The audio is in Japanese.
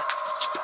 った。